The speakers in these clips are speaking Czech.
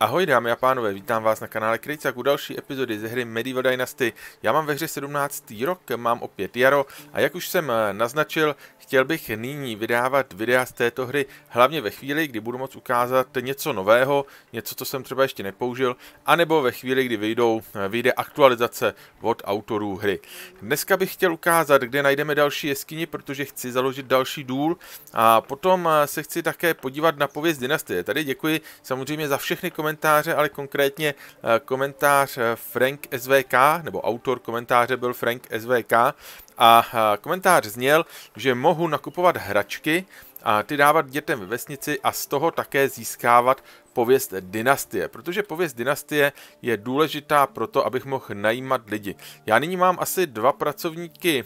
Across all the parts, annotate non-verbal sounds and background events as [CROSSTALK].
Ahoj dámy a pánové, vítám vás na kanále Krejcak u další epizody ze hry Medieval Dynasty. Já mám ve hře 17. rok, mám opět jaro a jak už jsem eh, naznačil, chtěl bych nyní vydávat videa z této hry hlavně ve chvíli, kdy budu moct ukázat něco nového, něco, co jsem třeba ještě nepoužil, anebo ve chvíli, kdy vyjdou, eh, vyjde aktualizace od autorů hry. Dneska bych chtěl ukázat, kde najdeme další jeskyni, protože chci založit další důl a potom eh, se chci také podívat na pověst dynastie. Tady děkuji samozřejmě za všechny komentáře komentáře, ale konkrétně eh, komentář eh, Frank SVK, nebo autor komentáře byl Frank SVK, a eh, komentář zněl, že mohu nakupovat hračky a ty dávat dětem ve vesnici a z toho také získávat pověst dynastie, protože pověst dynastie je důležitá pro to, abych mohl najímat lidi. Já nyní mám asi dva pracovníky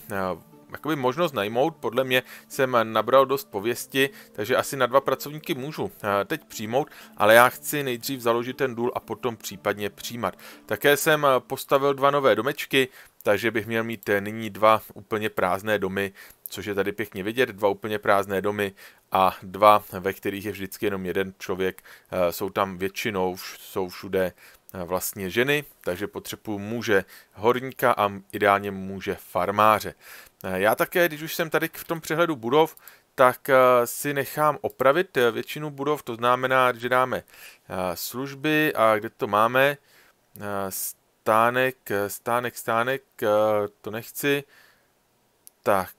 jakoby možnost najmout. Podle mě jsem nabral dost pověsti, takže asi na dva pracovníky můžu eh, teď přijmout, ale já chci nejdřív založit ten důl a potom případně přijímat. Také jsem eh, postavil dva nové domečky, takže bych měl mít eh, nyní dva úplně prázdné domy, což je tady pěkně vidět, dva úplně prázdné domy a dva, ve kterých je vždycky jenom jeden člověk. Jsou tam většinou, jsou všude vlastně ženy, takže potřebuji muže horníka a ideálně muže farmáře. Já také, když už jsem tady v tom přehledu budov, tak eh, si nechám opravit eh, většinu budov, to znamená, že dáme eh, služby a kde to máme, stánek, stánek, stánek, to nechci. Tak,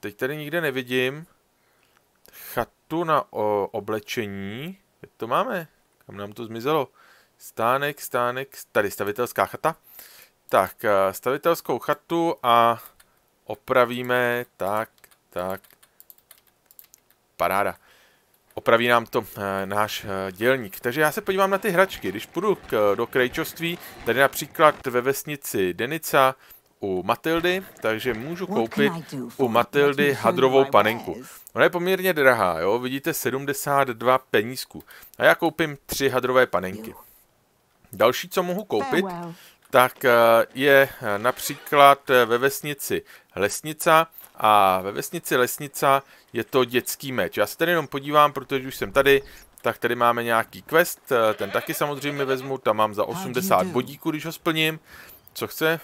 teď tady nikde nevidím chatu na oblečení, kde to máme, kam nám to zmizelo. Stánek, stánek, tady stavitelská chata. Tak, stavitelskou chatu a opravíme, tak, tak, paráda. Opraví nám to e, náš e, dělník. Takže já se podívám na ty hračky. Když půjdu k, do krejčovství, tady například ve vesnici Denica u Matildy, takže můžu koupit u Matildy hadrovou panenku. Ona je poměrně drahá, jo, vidíte 72 penízků. A já koupím tři hadrové panenky. Další, co mohu koupit, tak eh, je eh, například eh, ve vesnici Lesnica a ve vesnici Lesnica je to dětský meč. Já se tady jenom podívám, protože už jsem tady, tak tady máme nějaký quest, ten taky samozřejmě vezmu, tam mám za 80 bodíků, když ho splním. Co chce?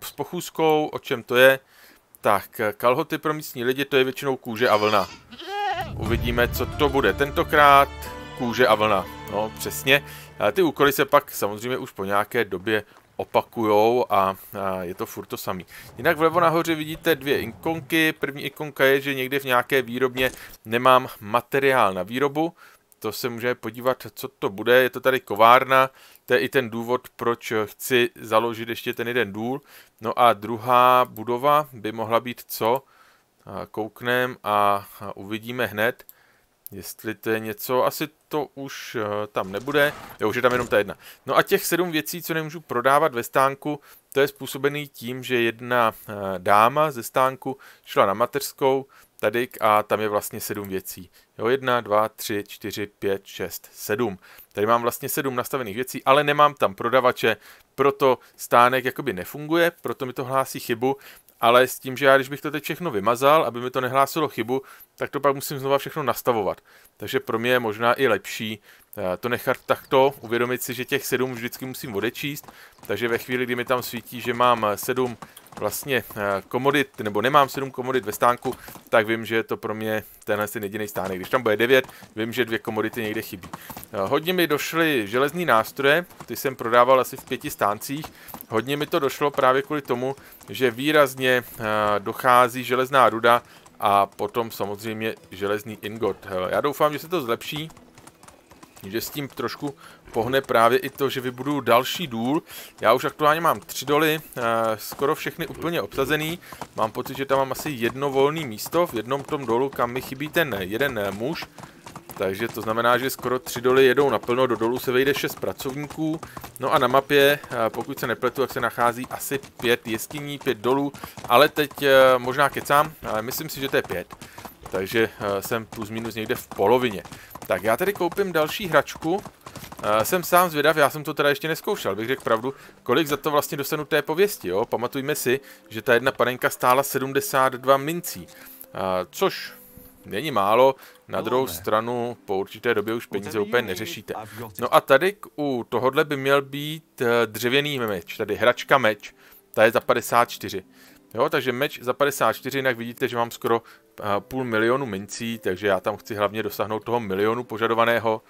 S pochůzkou, o čem to je? Tak, kalhoty pro místní lidi, to je většinou kůže a vlna. Uvidíme, co to bude. Tentokrát kůže a vlna. No, přesně. Ty úkoly se pak samozřejmě už po nějaké době opakujou a, a je to furt to samý. Jinak vlevo nahoře vidíte dvě ikonky. První ikonka je, že někde v nějaké výrobně nemám materiál na výrobu. To se může podívat, co to bude. Je to tady kovárna. To je i ten důvod, proč chci založit ještě ten jeden důl. No a druhá budova by mohla být co? Kouknem a uvidíme hned. Jestli to je něco, asi to už uh, tam nebude. Jo, už je tam jenom ta jedna. No a těch sedm věcí, co nemůžu prodávat ve stánku, to je způsobený tím, že jedna uh, dáma ze stánku šla na mateřskou, tady a tam je vlastně sedm věcí. Jo, jedna, dva, tři, čtyři, pět, šest, sedm. Tady mám vlastně sedm nastavených věcí, ale nemám tam prodavače, proto stánek jakoby nefunguje, proto mi to hlásí chybu ale s tím, že já když bych to teď všechno vymazal, aby mi to nehlásilo chybu, tak to pak musím znova všechno nastavovat. Takže pro mě je možná i lepší eh, to nechat takto, uvědomit si, že těch sedm vždycky musím odečíst, takže ve chvíli, kdy mi tam svítí, že mám sedm vlastně eh, komodit, nebo nemám sedm komodit ve stánku, tak vím, že je to pro mě tenhle ten jediný stánek. Když tam bude devět, vím, že dvě komodity někde chybí. Eh, hodně mi došly železní nástroje, ty jsem prodával asi v pěti stáncích. Hodně mi to došlo právě kvůli tomu, že výrazně dochází železná ruda a potom samozřejmě železný ingot. Já doufám, že se to zlepší, že s tím trošku pohne právě i to, že vybudu další důl. Já už aktuálně mám tři doly, eh, skoro všechny úplně obsazený. Mám pocit, že tam mám asi jedno volné místo v jednom tom dolu, kam mi chybí ten jeden muž. Takže to znamená, že skoro tři doly jedou naplno, do dolu se vejde šest pracovníků. No a na mapě, eh, pokud se nepletu, tak se nachází asi pět jeskyní, pět dolů, ale teď eh, možná kecám, ale myslím si, že to je pět. Takže eh, jsem plus minus někde v polovině. Tak já tady koupím další hračku. Jsem sám zvědav, já jsem to teda ještě neskoušel, bych řekl pravdu, kolik za to vlastně dostanu té pověsti, jo? Pamatujme si, že ta jedna panenka stála 72 mincí, což není málo, na druhou stranu po určité době už peníze úplně neřešíte. No a tady u tohohle by měl být eh, dřevěný meč, tady hračka meč, ta je za 54. Jo, takže meč za 54, jinak vidíte, že mám skoro uh, půl milionu mincí, takže já tam chci hlavně dosáhnout toho milionu požadovaného.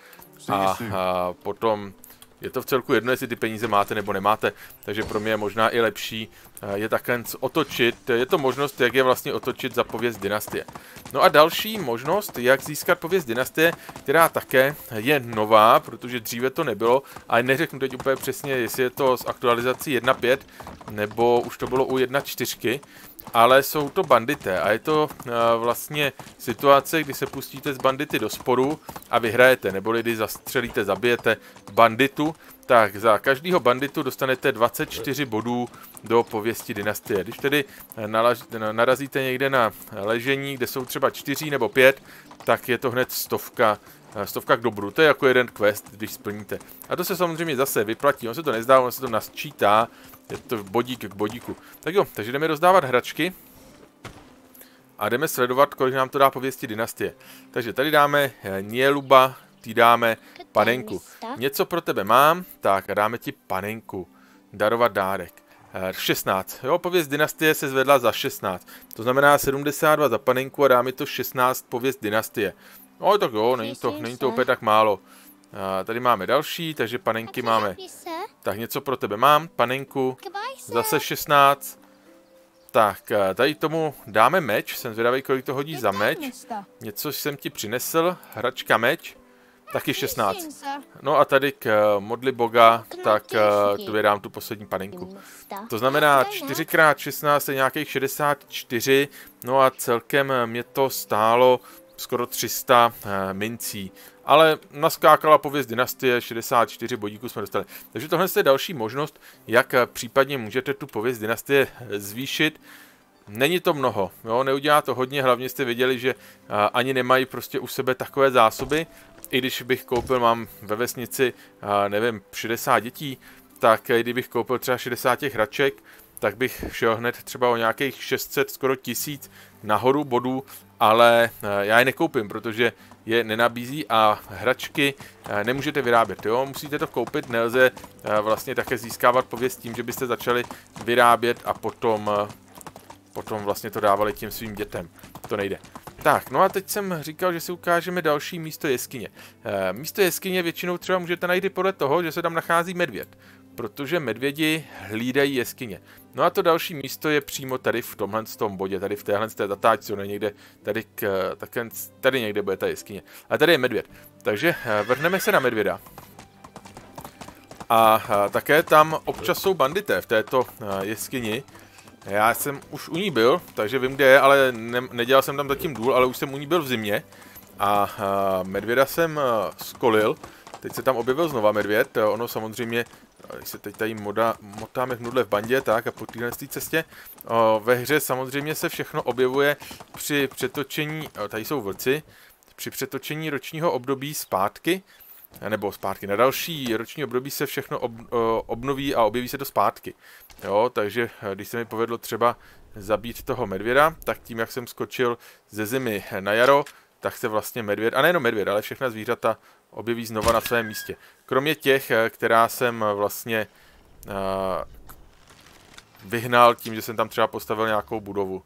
A, a potom je to v celku jedno, jestli ty peníze máte nebo nemáte, takže pro mě je možná i lepší eh, je takhle otočit, je to možnost, jak je vlastně otočit za pověst dynastie. No a další možnost, jak získat pověst dynastie, která také je nová, protože dříve to nebylo, ale neřeknu teď úplně přesně, jestli je to z aktualizací 1.5, nebo už to bylo u 1.4, ale jsou to bandité a je to uh, vlastně situace, kdy se pustíte z bandity do sporu a vyhrajete, neboli kdy zastřelíte, zabijete banditu, tak za každého banditu dostanete 24 bodů do pověsti dynastie. Když tedy eh, nalaž, narazíte někde na ležení, kde jsou třeba 4 nebo 5, tak je to hned stovka stovka k dobru. To je jako jeden quest, když splníte. A to se samozřejmě zase vyplatí. On se to nezdá, on se to nasčítá je to bodík k bodíku. Tak jo, takže jdeme rozdávat hračky. A jdeme sledovat, kolik nám to dá pověsti dynastie. Takže tady dáme eh, Nieluba, ty dáme panenku. Něco pro tebe mám, tak a dáme ti panenku. Darovat dárek. 16. Eh, jo, pověst dynastie se zvedla za 16. To znamená 72 za panenku a dáme to 16 pověst dynastie. No tak jo, není to, není to úplně tak málo. A tady máme další, takže panenky máme. Tak něco pro tebe mám, panenku. Zase 16. Tak, tady tomu dáme meč, jsem zvědavý, kolik to hodí za meč. Něco jsem ti přinesl, hračka meč. Taky 16. No a tady k uh, modli boga, tak uh, tu dám tu poslední panenku. To znamená 4x16 je nějakých 64, no a celkem mě to stálo skoro 300 uh, mincí ale naskákala pověst dynastie, 64 bodíků jsme dostali. Takže tohle je další možnost, jak případně můžete tu pověst dynastie zvýšit. Není to mnoho, jo, neudělá to hodně, hlavně jste viděli, že ani nemají prostě u sebe takové zásoby. I když bych koupil, mám ve vesnici, nevím, 60 dětí, tak kdybych koupil třeba 60 těch hraček, tak bych šel hned třeba o nějakých 600, skoro 1000 nahoru bodů, ale já je nekoupím, protože je nenabízí a hračky eh, nemůžete vyrábět. Jo? Musíte to koupit, nelze eh, vlastně také získávat pověst tím, že byste začali vyrábět a potom, eh, potom vlastně to dávali těm svým dětem. To nejde. Tak, no a teď jsem říkal, že si ukážeme další místo jeskyně. Místo jeskyně většinou třeba můžete najít podle toho, že se tam nachází medvěd protože medvědi hlídají jeskyně. No a to další místo je přímo tady v tomhle tom bodě, tady v téhle té zatáčce, ono někde, tady, k, tak tady někde bude ta jeskyně. A tady je medvěd. Takže eh, vrhneme se na medvěda. A, a také tam občas jsou bandité v této a, eh, jeskyni. Já jsem už u ní byl, takže vím, kde je, ale ne, nedělal jsem tam zatím důl, ale už jsem u ní byl v zimě. A, a medvěda jsem skolil. Teď se tam objevil znova medvěd, ono samozřejmě když se teď tady moda, motáme v nudle v bandě, tak a po téhle cestě. O, ve hře samozřejmě se všechno objevuje při přetočení, o, tady jsou vlci, při přetočení ročního období zpátky, nebo zpátky na další roční období se všechno ob, o, obnoví a objeví se to zpátky. Jo, takže když se mi povedlo třeba zabít toho medvěda, tak tím, jak jsem skočil ze zimy na jaro, tak se vlastně medvěd, a nejenom medvěd, ale všechna zvířata objeví znova na svém místě. Kromě těch, eh, která jsem eh, vlastně uh, vyhnal tím, že jsem tam třeba postavil nějakou budovu.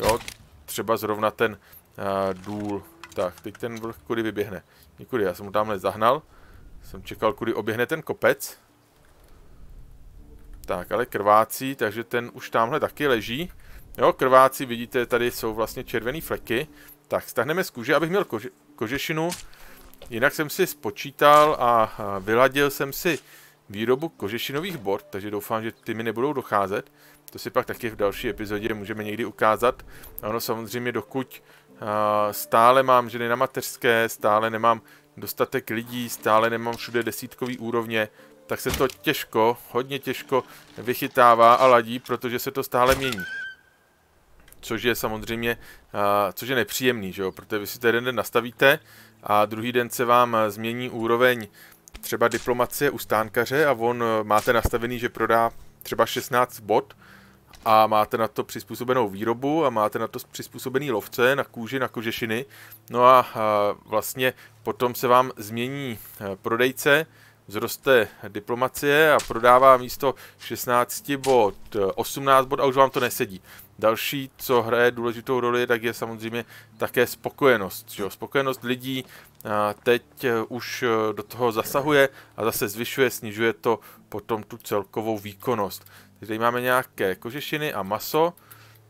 Jo, třeba zrovna ten uh, důl. Tak, teď ten vlh kudy vyběhne. Nikudy, já jsem mu tamhle zahnal. Jsem čekal, kudy oběhne ten kopec. Tak, ale krvácí, takže ten už tamhle taky leží. Jo, krvácí, vidíte, tady jsou vlastně červené fleky. Tak, stahneme z kůže, abych měl kože, kožešinu. Jinak jsem si spočítal a vyladil jsem si výrobu kožešinových bord, takže doufám, že ty mi nebudou docházet. To si pak taky v další epizodě můžeme někdy ukázat. A ono samozřejmě dokud stále mám ženy na mateřské, stále nemám dostatek lidí, stále nemám všude desítkový úrovně, tak se to těžko, hodně těžko vychytává a ladí, protože se to stále mění což je samozřejmě, což je nepříjemný, že jo? protože vy si to jeden den nastavíte a druhý den se vám změní úroveň třeba diplomacie u stánkaře a on máte nastavený, že prodá třeba 16 bod, a máte na to přizpůsobenou výrobu a máte na to přizpůsobený lovce na kůži, na kožešiny. No a, a vlastně potom se vám změní e, prodejce, vzroste diplomacie a prodává místo 16 bod 18 bod a už vám to nesedí. Další, co hraje důležitou roli, tak je samozřejmě také spokojenost. Že Spokojenost lidí teď e, už e, do toho zasahuje a zase zvyšuje, snižuje to potom tu celkovou výkonnost. Tady máme nějaké kožešiny a maso.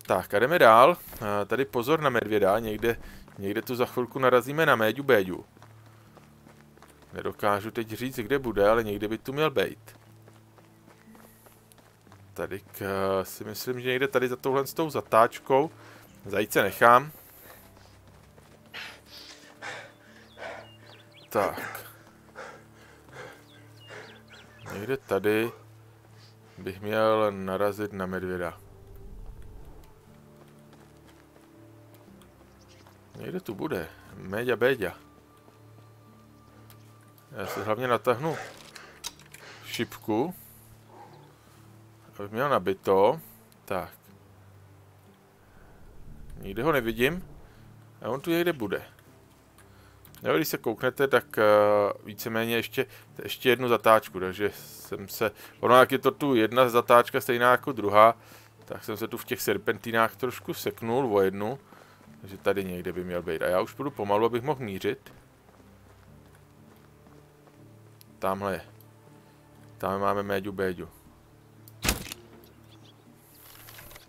Tak a jdeme dál. Tady pozor na medvěda, někde, někde tu za chvilku narazíme na méďu béďu. Nedokážu teď říct, kde bude, ale někde by tu měl být. Tady k, si myslím, že někde tady za touhle s tou zatáčkou. Zajíce nechám. Tak. Někde tady bych měl narazit na medvěda. Někde tu bude. Méďa Béďa. Já si hlavně natáhnu šipku. Abych měl nabito. Tak. Nikde ho nevidím. A on tu někde bude. Jo, když se kouknete, tak uh, víceméně ještě, ještě jednu zatáčku, takže jsem se, ono jak je to tu jedna zatáčka stejná jako druhá, tak jsem se tu v těch serpentinách trošku seknul o jednu, takže tady někde by měl být. A já už budu pomalu, abych mohl mířit. Tamhle je. Tam máme méďu béďu.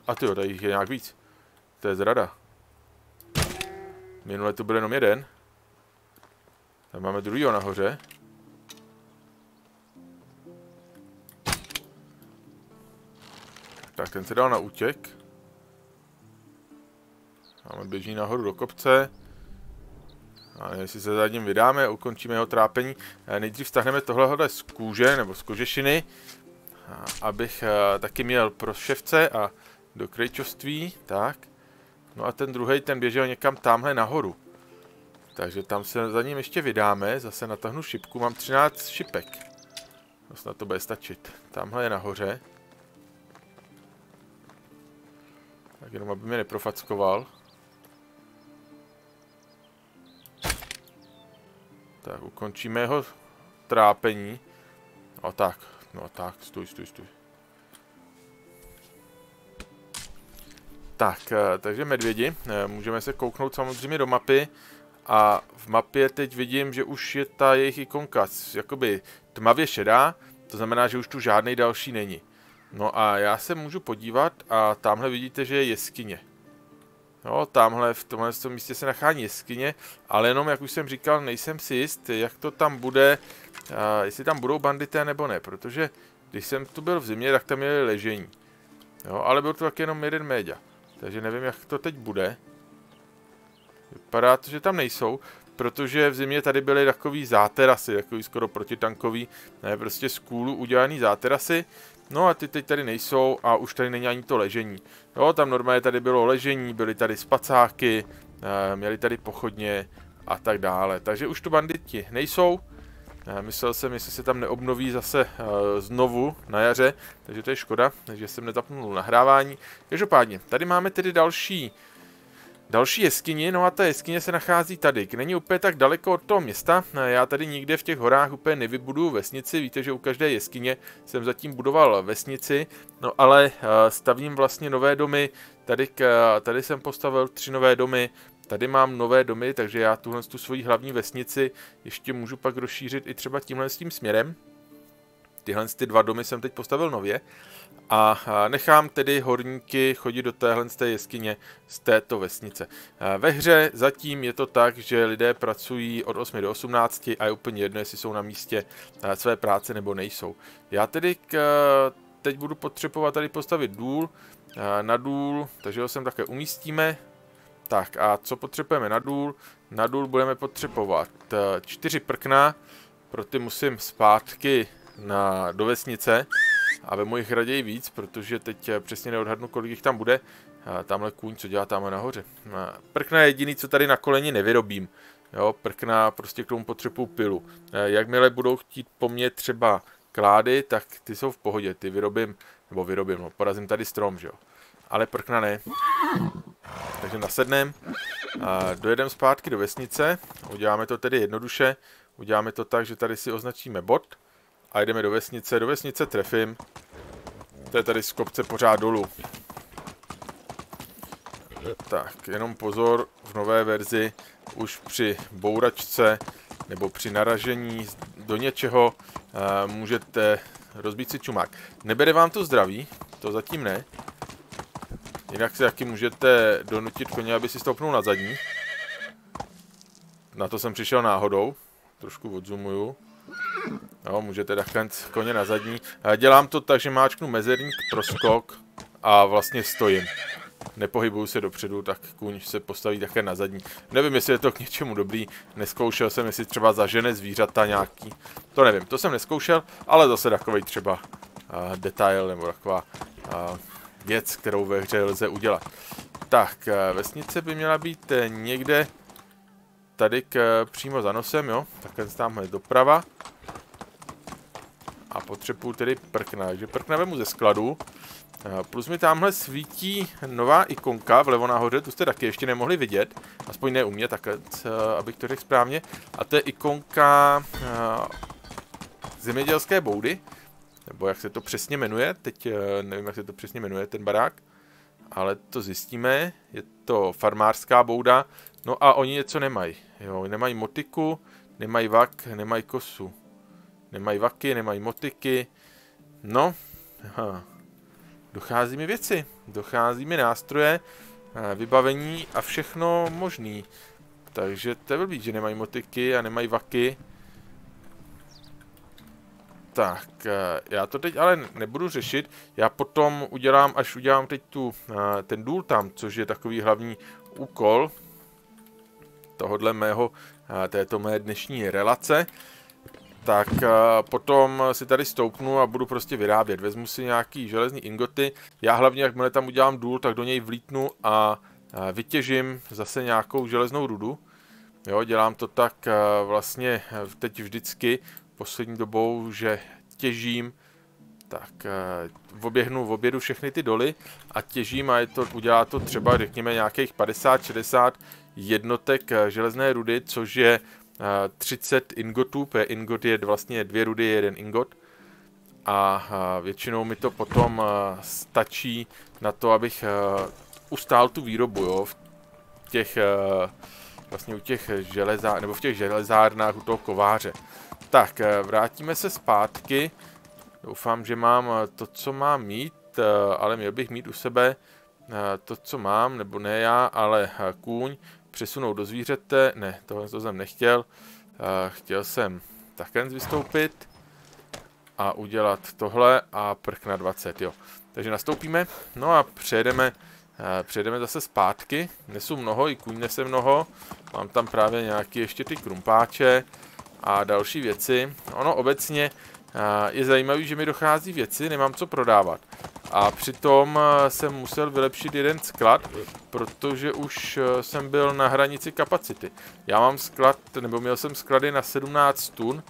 A ty tady jich je nějak víc. To je zrada. Minule tu byl jenom jeden. Tam máme druhýho nahoře. Tak ten se dal na útěk. Máme běží nahoru do kopce. A jestli se za ním vydáme, ukončíme jeho trápení. Nejdřív stáhneme tohle z kůže, nebo z kožešiny. Abych taky měl pro ševce a do krejčovství. Tak. No a ten druhý ten běžel někam tamhle nahoru. Takže tam se za ním ještě vydáme, zase natáhnu šipku, mám 13 šipek. No snad to bude stačit. Tamhle je nahoře. Tak jenom aby mě neprofackoval. Tak, ukončíme jeho trápení. No tak, no tak, stůj, stůj, stůj. Tak, eh, takže medvědi. Eh, můžeme se kouknout samozřejmě do mapy. A v mapě teď vidím, že už je ta jejich ikonka jakoby tmavě šedá, to znamená, že už tu žádný další není. No a já se můžu podívat a tamhle vidíte, že je jeskyně. No, tamhle v tomhle místě se nachází jeskyně, ale jenom, jak už jsem říkal, nejsem si jist, jak to tam bude, a jestli tam budou bandité nebo ne, protože když jsem tu byl v zimě, tak tam měli ležení. Jo, ale byl to tak jenom jeden média. Takže nevím, jak to teď bude. Vypadá to, že tam nejsou, protože v zimě tady byly takový záterasy, takový skoro protitankový, ne, prostě z kůlu udělaný záterasy. No a ty teď tady nejsou a už tady není ani to ležení. Jo, tam normálně tady bylo ležení, byly tady spacáky, e, měli tady pochodně a tak dále. Takže už tu banditi nejsou. E, myslel jsem, jestli se tam neobnoví zase e, znovu na jaře, takže to je škoda, že jsem nezapnul nahrávání. Každopádně, tady máme tedy další Další jeskyni, no a ta jeskyně se nachází tady. Není úplně tak daleko od toho města. Já tady nikde v těch horách úplně nevybudu vesnici. Víte, že u každé jeskyně jsem zatím budoval vesnici. No ale eh, stavím vlastně nové domy. Tady, tady jsem postavil tři nové domy. Tady mám nové domy, takže já tuhle tu svoji hlavní vesnici ještě můžu pak rozšířit i třeba tímhle s tím směrem. Tyhle ty dva domy jsem teď postavil nově. A nechám tedy horníky chodit do téhle té jeskyně z této vesnice. Ve hře zatím je to tak, že lidé pracují od 8 do 18 a je úplně jedno, jestli jsou na místě své práce nebo nejsou. Já tedy k, teď budu potřebovat tady postavit důl na důl, takže ho sem také umístíme. Tak a co potřebujeme na důl? Na důl budeme potřebovat čtyři prkna, pro ty musím zpátky na, do vesnice a vemu jich raději víc, protože teď eh, přesně neodhadnu, kolik jich tam bude. A tamhle kůň, co dělá tamhle nahoře. A prkna je jediný, co tady na koleni nevyrobím. Jo, prkna prostě k tomu potřebuju pilu. Jakmile budou chtít po mně třeba klády, tak ty jsou v pohodě, ty vyrobím nebo vyrobím, no, porazím tady strom, že jo. Ale prkna ne. Takže nasednem, a dojedeme zpátky do vesnice, uděláme to tedy jednoduše, uděláme to tak, že tady si označíme bod a jdeme do vesnice, do vesnice trefím, to je tady z kopce pořád dolů. Tak, jenom pozor, v nové verzi už při bouračce nebo při naražení do něčeho uh, můžete rozbít si čumák. Nebere vám to zdraví, to zatím ne. Jinak si taky můžete donutit koně, aby si stoupnul na zadní. Na to jsem přišel náhodou. Trošku odzumuju. No, můžete dát koně na zadní. Dělám to tak, že máčknu mezerník pro skok a vlastně stojím nepohybuju se dopředu, tak kůň se postaví také na zadní. Nevím, jestli je to k něčemu dobrý, neskoušel jsem, jestli třeba zažene zvířata nějaký. To nevím, to jsem neskoušel, ale zase takový třeba uh, detail nebo taková uh, věc, kterou ve hře lze udělat. Tak, uh, vesnice by měla být někde tady k, přímo za nosem, jo? Takhle tamhle doprava. A potřebuju tedy prkna, takže prkna vemu ze skladu. Eh, plus mi tamhle svítí nová ikonka vlevo nahoře, tu jste taky ještě nemohli vidět, aspoň ne u mě, tak eh, abych to řekl správně. A to je ikonka uh, zemědělské boudy, nebo jak se to přesně jmenuje, teď nevím, jak se to přesně jmenuje, ten barák, ale to zjistíme, je to farmářská bouda, no a oni něco nemají, jo, nemají motiku, nemají vak, nemají kosu, nemají vaky, nemají motiky, no, aha dochází mi věci, dochází mi nástroje, eh, vybavení a všechno možný. Takže to je blbý, že nemají motiky a nemají vaky. Tak, eh, já to teď ale nebudu řešit, já potom udělám, až udělám teď tu, eh, ten důl tam, což je takový hlavní úkol tohodle mého, této mé dnešní relace, tak uh, potom si tady stoupnu a budu prostě vyrábět. Vezmu si nějaký železný ingoty. Já hlavně, jakmile tam udělám důl, tak do něj vlítnu a uh, vytěžím zase nějakou železnou rudu. Jo, dělám to tak uh, vlastně teď vždycky poslední dobou, že těžím tak oběhnu v obědu všechny ty doly a těžím a je to, udělá to třeba řekněme nějakých 50-60 jednotek železné rudy, což je 30 ingotů, p ingot je vlastně dvě rudy, jeden ingot. A většinou mi to potom stačí na to, abych ustál tu výrobu, jo, v těch, vlastně u těch železár, nebo v těch železárnách u toho kováře. Tak, vrátíme se zpátky. Doufám, že mám to, co mám mít, ale měl bych mít u sebe to, co mám, nebo ne já, ale kůň přesunout do zvířete, ne, tohle to jsem nechtěl, uh, chtěl jsem takhle vystoupit a udělat tohle a prk na 20, jo. Takže nastoupíme, no a přejedeme, uh, přejedeme zase zpátky, nesu mnoho, i kůň nese mnoho, mám tam právě nějaké ještě ty krumpáče a další věci. Ono obecně je zajímavé, že mi dochází věci, nemám co prodávat. A přitom eh, jsem musel vylepšit jeden sklad, protože už eh, jsem byl na hranici kapacity. Já mám sklad, nebo měl jsem sklady na 17 tun,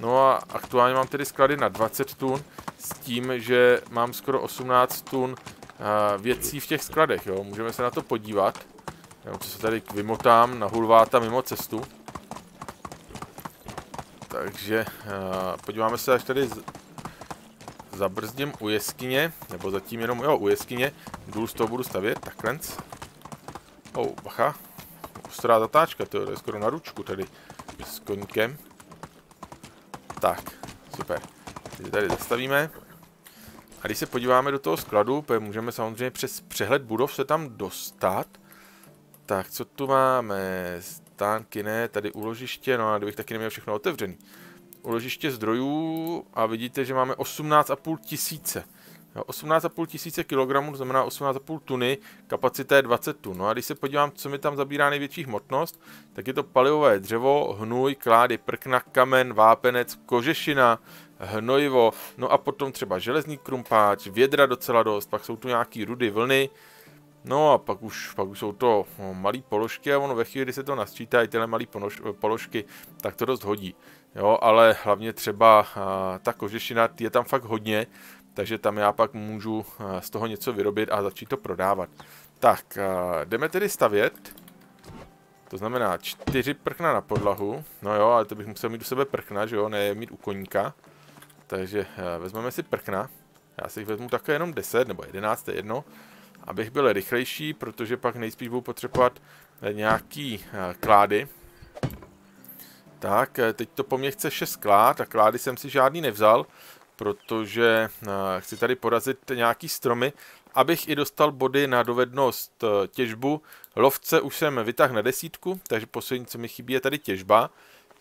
no a aktuálně mám tedy sklady na 20 tun, s tím, že mám skoro 18 tun eh, věcí v těch skladech, jo. Můžeme se na to podívat. Jenom co se tady vymotám na hulváta mimo cestu. Takže podíváme se, až tady zabrzdím u jeskyně, nebo zatím jenom, jo, u jeskyně, důl z toho budu stavět, takhle. Oh, bacha. Ostrá zatáčka, to je skoro na ručku tady s koníkem. Tak, super. Teď tady zastavíme. A když se podíváme do toho skladu, můžeme samozřejmě přes přehled budov se tam dostat. Tak, co tu máme? Stánky, ne, tady úložiště, no a kdybych taky neměl všechno otevřený uložiště zdrojů a vidíte, že máme 18,5 tisíce. 18,5 tisíce kilogramů, znamená 18,5 tuny, kapacita je 20 tun. No a když se podívám, co mi tam zabírá největší hmotnost, tak je to palivové dřevo, hnůj, klády, prkna, kamen, vápenec, kožešina, hnojivo, no a potom třeba železný krumpáč, vědra docela dost, pak jsou tu nějaký rudy, vlny, No a pak už, pak už jsou to no, malé položky a ono ve chvíli, kdy se to nasčítají tyhle malé položky, tak to dost hodí. Jo, ale hlavně třeba a, ta kožešina je tam fakt hodně, takže tam já pak můžu z toho něco vyrobit a začít to prodávat. Tak, jdeme tedy stavět. To znamená čtyři prkna na podlahu. No jo, ale to bych musel mít u sebe prkna, že jo, ne mít u koníka. Takže vezmeme si prkna. Já si jich vezmu také jenom 10 nebo 11, jedno. Abych byl rychlejší, protože pak nejspíš budu potřebovat nějaký klády. Tak, teď to po mně chce 6 klád a klády jsem si žádný nevzal, protože chci tady porazit nějaký stromy, abych i dostal body na dovednost těžbu. Lovce už jsem vytáhl na desítku, takže poslední, co mi chybí, je tady těžba.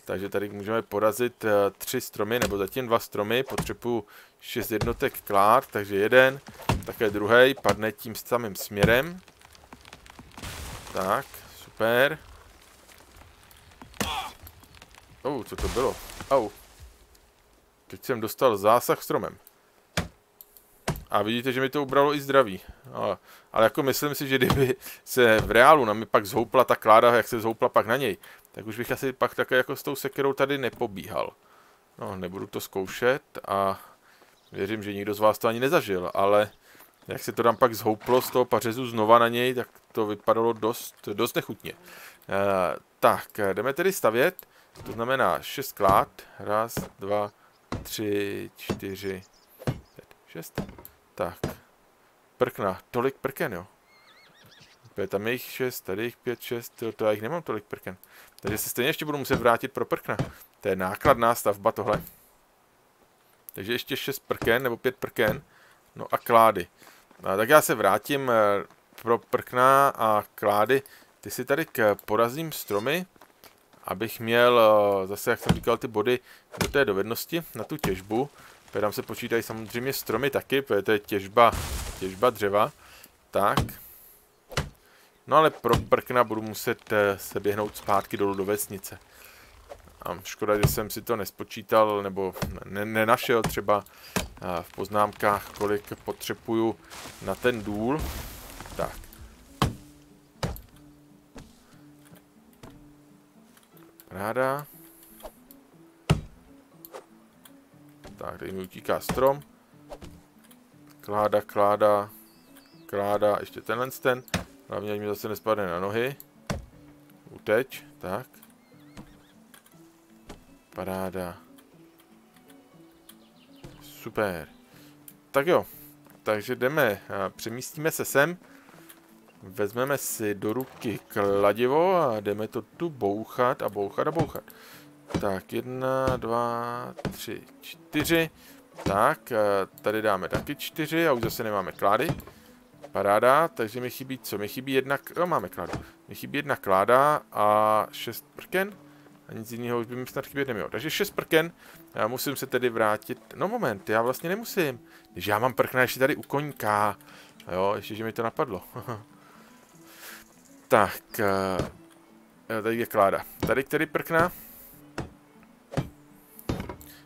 Takže tady můžeme porazit tři stromy, nebo zatím dva stromy. Potřebuju 6 jednotek klád, takže jeden, také druhý, padne tím samým směrem. Tak, super. Oh, co to bylo? Au. Teď jsem dostal zásah stromem. A vidíte, že mi to ubralo i zdraví. Ale, ale jako myslím si, že kdyby se v reálu na mi pak zhoupla ta kláda, jak se zhoupla pak na něj, tak už bych asi pak také jako s tou sekerou tady nepobíhal. No, nebudu to zkoušet a věřím, že nikdo z vás to ani nezažil, ale jak se to tam pak zhouplo z toho pařezu znova na něj, tak to vypadalo dost, dost nechutně. E, tak, jdeme tedy stavět. To znamená 6 klád. Raz, dva, tři, čtyři, pět, šest. Tak. Prkna. Tolik prken, jo. Tam je jich 6, tady jich 5, 6, to, to já jich nemám tolik prken. Takže se stejně ještě budu muset vrátit pro prkna. To je nákladná stavba tohle. Takže ještě 6 prken, nebo 5 prken. No a klády. No, tak já se vrátím eh, pro prkna a klády. Ty si tady k porazím stromy abych měl eh, zase, jak jsem říkal, ty body do té dovednosti na tu těžbu. Tam se počítají samozřejmě stromy taky, protože to je těžba, těžba dřeva. Tak. No ale pro prkna budu muset eh, se běhnout zpátky dolů do vesnice. A škoda, že jsem si to nespočítal, nebo ne, nenašel třeba eh, v poznámkách, kolik potřebuju na ten důl. Tak. Ráda. Tak, tady mi utíká strom. Kláda, kláda, kláda, ještě tenhle ten. Hlavně, ať mi zase nespadne na nohy. Uteč, tak. Paráda. Super. Tak jo, takže jdeme, přemístíme se sem. Vezmeme si do ruky kladivo a jdeme to tu bouchat a bouchat a bouchat. Tak, jedna, dva, tři, čtyři. Tak, tady dáme taky čtyři a už zase nemáme klády. Paráda, takže mi chybí co? Mi chybí jedna, jo, máme kládu. Mi chybí jedna kláda a šest prken. A nic jiného už by mi snad chybět nemělo. Takže šest prken. Já musím se tedy vrátit. No moment, já vlastně nemusím. Když já mám prkna ještě tady u koníka. Jo, ještě, že mi to napadlo. [LAUGHS] Tak, uh, tady je kláda. Tady který prkna?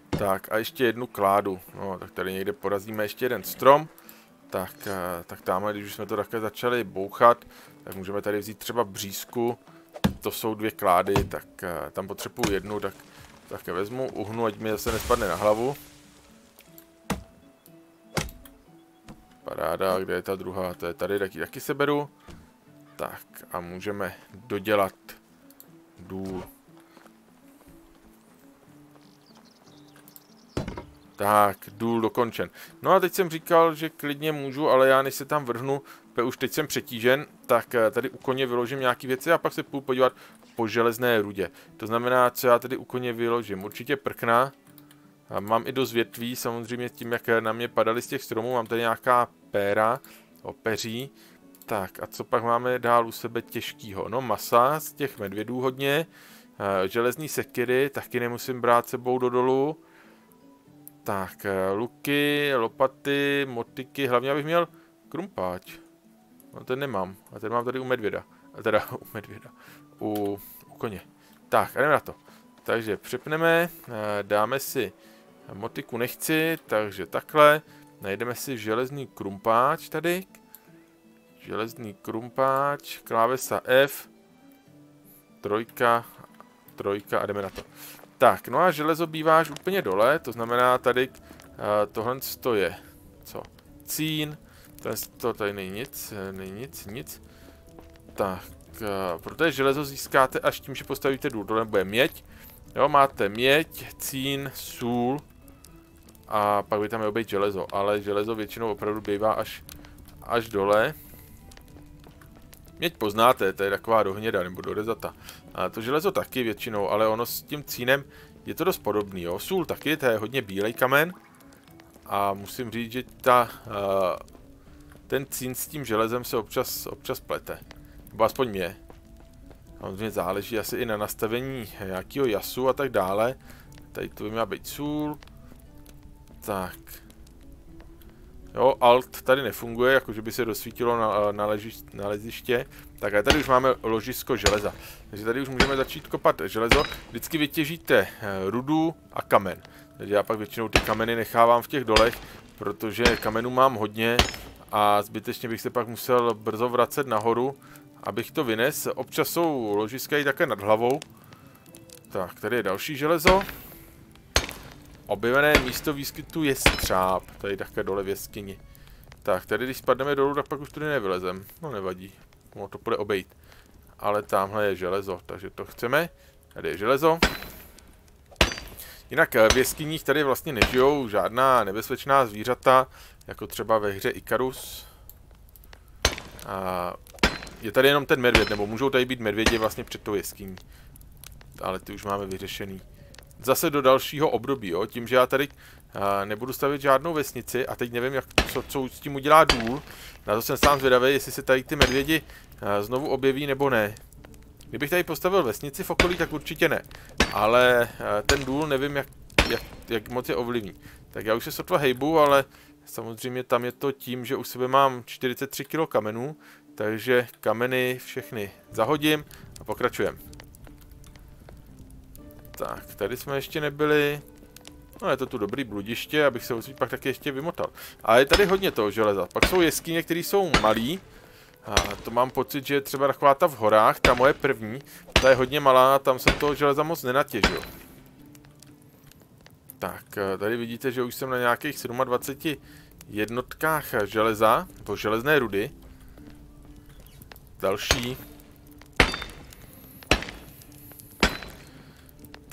Tak a ještě jednu kládu. No, tak tady někde porazíme ještě jeden strom. Tak, uh, tak tamhle, když už jsme to také začali bouchat, tak můžeme tady vzít třeba břízku. To jsou dvě klády, tak tam potřebuji jednu, tak také vezmu, uhnu, ať mi zase nespadne na hlavu. Paráda, kde je ta druhá? To je tady, taky, taky se beru. Tak a můžeme dodělat důl. Tak, důl dokončen. No a teď jsem říkal, že klidně můžu, ale já než se tam vrhnu, už teď jsem přetížen, tak eh, tady u koně vyložím nějaké věci a pak se půjdu podívat po železné rudě. To znamená, co já tady u koně vyložím. Určitě prkna. A mám i dost větví, samozřejmě tím, jak na mě padaly z těch stromů, mám tady nějaká péra, opeří. Tak a co pak máme dál u sebe těžkýho? No masa z těch medvědů hodně, eh, železní sekiry taky nemusím brát sebou do dolu. Tak, eh, luky, lopaty, motiky, hlavně abych měl krumpáč. No ten nemám, a ten mám tady u medvěda. A teda [LAUGHS] u medvěda, u, u koně. Tak, a jdeme na to. Takže přepneme, eh, dáme si motiku nechci, takže takhle. Najdeme si železný krumpáč tady. Železný krumpáč, klávesa F, trojka, trojka a jdeme na to. Tak, no a železo bývá úplně dole, to znamená tady uh, tohle je co? Cín. To, to tady není nic, není nic, nic. Tak, uh, protože železo získáte až tím, že postavíte důl. To nebude měď. Jo, máte měď, cín, sůl a pak by tam mělo být železo. Ale železo většinou opravdu bývá až, až dole. Měď poznáte, to je taková dohněda nebo dorezata. A to železo taky většinou, ale ono s tím cínem je to dost podobný, jo. Sůl taky, to je hodně bílej kamen. A musím říct, že ta, ten cín s tím železem se občas, občas plete. Nebo aspoň mě. Samozřejmě záleží asi i na nastavení nějakého jasu a tak dále. Tady to by měla být sůl. Tak. Jo, alt tady nefunguje, jakože by se dosvítilo na, na, ležiš, na leziště. Tak a tady už máme ložisko železa. Takže tady už můžeme začít kopat železo. Vždycky vytěžíte eh, rudu a kamen. Takže já pak většinou ty kameny nechávám v těch dolech, protože kamenů mám hodně a zbytečně bych se pak musel brzo vracet nahoru, abych to vynes. Občas jsou ložiska i také nad hlavou. Tak, tady je další železo. Objevené místo výskytu je střáb. Tady také dole v jeskyni. Tak, tady když spadneme dolů, tak pak už tudy nevylezem. No nevadí. No to půjde obejít. Ale tamhle je železo, takže to chceme. Tady je železo. Jinak eh, v jeskyních tady vlastně nežijou žádná nebezpečná zvířata, jako třeba ve hře Icarus. A je tady jenom ten medvěd, nebo můžou tady být medvědi vlastně před tou jeskyní. Ale ty už máme vyřešený. Zase do dalšího období, jo, tím, že já tady a, nebudu stavit žádnou vesnici a teď nevím, jak, co, co s tím udělá důl. Na to jsem sám zvědavý, jestli se tady ty medvědi a, znovu objeví nebo ne. Kdybych tady postavil vesnici v okolí, tak určitě ne. Ale a, ten důl nevím, jak, jak, jak moc je ovlivní. Tak já už se sotva hejbu, ale samozřejmě tam je to tím, že u sebe mám 43 kg kamenů, takže kameny všechny zahodím a pokračujeme. Tak, tady jsme ještě nebyli. No je to tu dobrý bludiště, abych se pak taky ještě vymotal. A je tady hodně toho železa. Pak jsou jeskyně, které jsou malý. A to mám pocit, že je třeba taková ta v horách, ta moje první. Ta je hodně malá tam jsem toho železa moc nenatěžil. Tak, eh, tady vidíte, že už jsem na nějakých 27 jednotkách železa, nebo železné rudy. Další.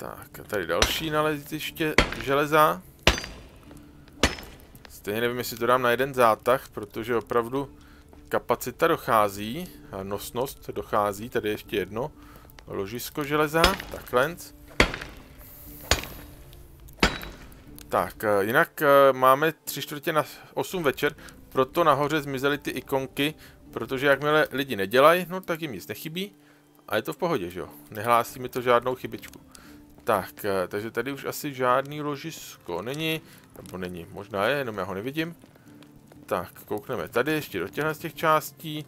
Tak, tady další naleziště železa. Stejně nevím, jestli to dám na jeden zátah, protože opravdu kapacita dochází, nosnost dochází, tady ještě jedno ložisko železa, takhle. Tak, eh, jinak eh, máme tři čtvrtě na 8 večer, proto nahoře zmizely ty ikonky, protože jakmile lidi nedělají, no tak jim nic nechybí a je to v pohodě, že jo? Nehlásí mi to žádnou chybičku. Tak, eh, takže tady už asi žádný ložisko není, nebo není, možná je, jenom já ho nevidím. Tak, koukneme tady ještě do těchto z těch částí.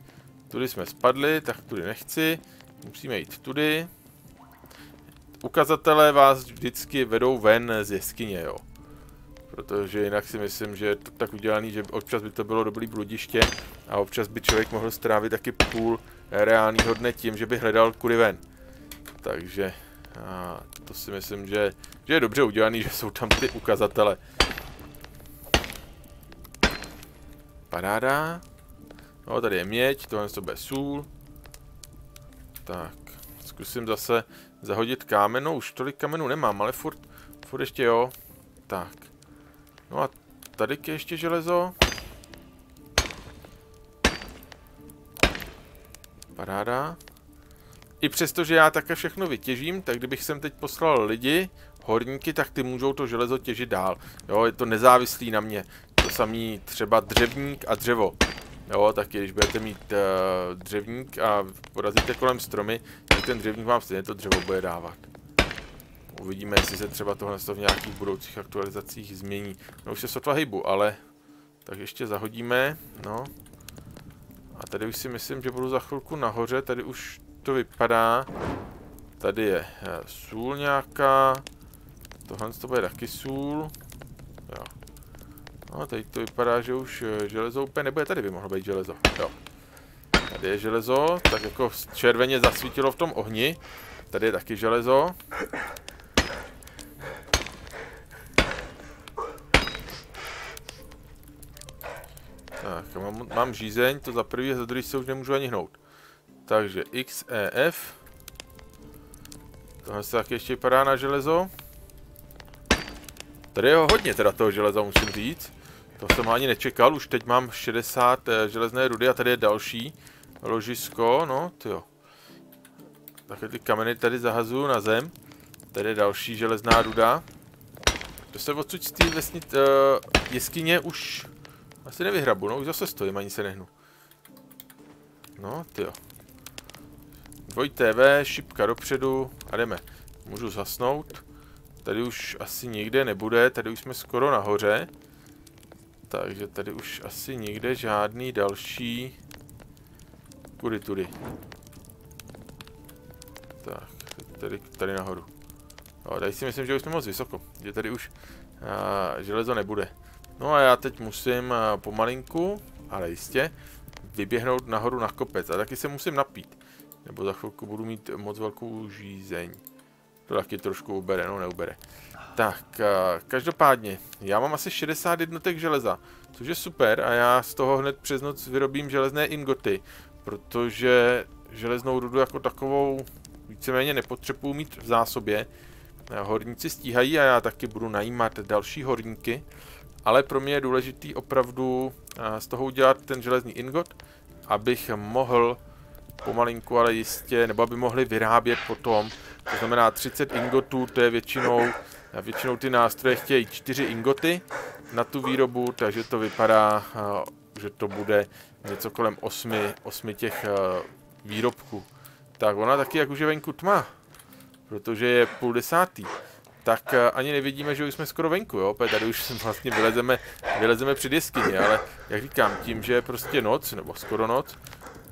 Tudy jsme spadli, tak tudy nechci. Musíme jít tudy. Ukazatelé vás vždycky vedou ven z jeskyně, jo. Protože jinak si myslím, že je to tak udělaný, že občas by to bylo dobrý bludiště a občas by člověk mohl strávit taky půl reálního dne tím, že by hledal kudy ven. Takže a to si myslím, že, že je dobře udělaný, že jsou tam ty ukazatele. Paráda. No, tady je měď, tohle to bude sůl. Tak, zkusím zase zahodit kámen. No, už tolik kamenů nemám, ale furt, furt ještě jo. Tak. No a tady je ještě železo. Paráda. I přesto, že já také všechno vytěžím, tak kdybych sem teď poslal lidi, horníky, tak ty můžou to železo těžit dál. Jo, je to nezávislý na mě. To samý třeba dřevník a dřevo. Jo, taky když budete mít uh, dřevník a porazíte kolem stromy, tak ten dřevník vám stejně to dřevo bude dávat. Uvidíme, jestli se třeba tohle v nějakých budoucích aktualizacích změní. No už se sotva hejbu, ale tak ještě zahodíme, no. A tady už si myslím, že budu za chvilku nahoře, tady už to vypadá. Tady je eh, sůl nějaká. Tohle to bude taky sůl. Jo. No, teď to vypadá, že už eh, železo úplně nebude. Tady by mohlo být železo. Jo. Tady je železo, tak jako červeně zasvítilo v tom ohni. Tady je taky železo. Tak, mám, mám žízeň, to za prvý a za druhý se už nemůžu ani hnout. Takže XEF. Tohle se taky ještě vypadá na železo. Tady je hodně teda toho železa, musím říct. To jsem ani nečekal, už teď mám 60 eh, železné rudy a tady je další ložisko, no jo. Takhle ty kameny tady zahazuju na zem. Tady je další železná ruda. To se odsud z té vesnit uh, jeskyně už asi nevyhrabu, no už zase stojím, ani se nehnu. No, jo. Dvoj TV, šipka dopředu a jdeme. Můžu zasnout. Tady už asi nikde nebude, tady už jsme skoro nahoře. Takže tady už asi nikde žádný další... Kudy tudy. Tak, tady, tady nahoru. No, tady si myslím, že už jsme moc vysoko, že tady už a, železo nebude. No a já teď musím a, pomalinku, ale jistě, vyběhnout nahoru na kopec. A taky se musím napít. Nebo za chvilku budu mít moc velkou žízeň. To taky trošku ubere, no neubere. Tak, každopádně, já mám asi 60 jednotek železa, což je super a já z toho hned přes noc vyrobím železné ingoty, protože železnou rudu jako takovou víceméně nepotřebuji mít v zásobě. Horníci stíhají a já taky budu najímat další horníky, ale pro mě je důležitý opravdu z toho udělat ten železný ingot, abych mohl pomalinku, ale jistě, nebo aby mohli vyrábět potom. To znamená 30 ingotů, to je většinou, většinou ty nástroje chtějí 4 ingoty na tu výrobu, takže to vypadá, že to bude něco kolem 8, 8 těch výrobků. Tak ona taky, jak už je venku tma, protože je půl desátý, tak ani nevidíme, že už jsme skoro venku, jo, tady už [LAUGHS] vlastně vylezeme, vylezeme před jeskyně, ale jak říkám, tím, že je prostě noc, nebo skoro noc,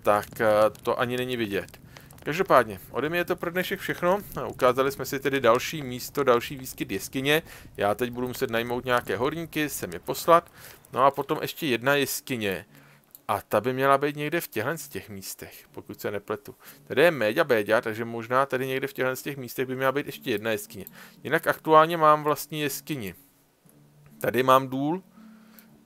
tak eh, to ani není vidět. Každopádně, ode mě je to pro dnešek všechno. Ukázali jsme si tedy další místo, další výskyt jeskyně. Já teď budu muset najmout nějaké horníky, sem je poslat. No a potom ještě jedna jeskyně. A ta by měla být někde v těchto z těch místech, pokud se nepletu. Tady je Méďa Béďa, takže možná tady někde v těchto z těch místech by měla být ještě jedna jeskyně. Jinak aktuálně mám vlastní jeskyni. Tady mám důl,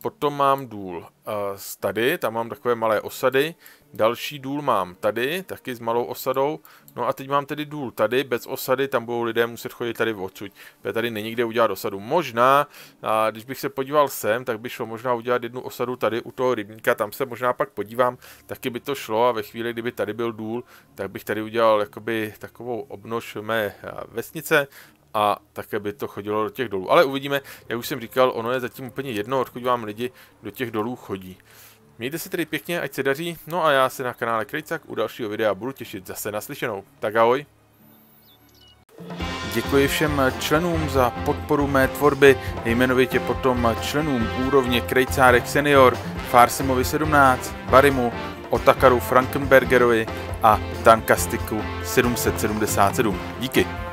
potom mám důl uh, tady, tam mám takové malé osady, další důl mám tady, taky s malou osadou, no a teď mám tedy důl tady, bez osady, tam budou lidé muset chodit tady odsud, protože tady není kde udělat osadu. Možná, a když bych se podíval sem, tak by šlo možná udělat jednu osadu tady u toho rybníka, tam se možná pak podívám, taky by to šlo a ve chvíli, kdyby tady byl důl, tak bych tady udělal jakoby takovou obnož mé vesnice a také by to chodilo do těch dolů. Ale uvidíme, jak už jsem říkal, ono je zatím úplně jedno, odkud vám lidi do těch dolů chodí. Mějte se tedy pěkně, ať se daří, no a já se na kanále Krejcak u dalšího videa budu těšit zase naslyšenou. Tak ahoj. Děkuji všem členům za podporu mé tvorby, jmenovitě potom členům úrovně Krejcárek Senior, Farsimovi 17, Barimu, Otakaru Frankenbergerovi a Tankastiku 777. Díky.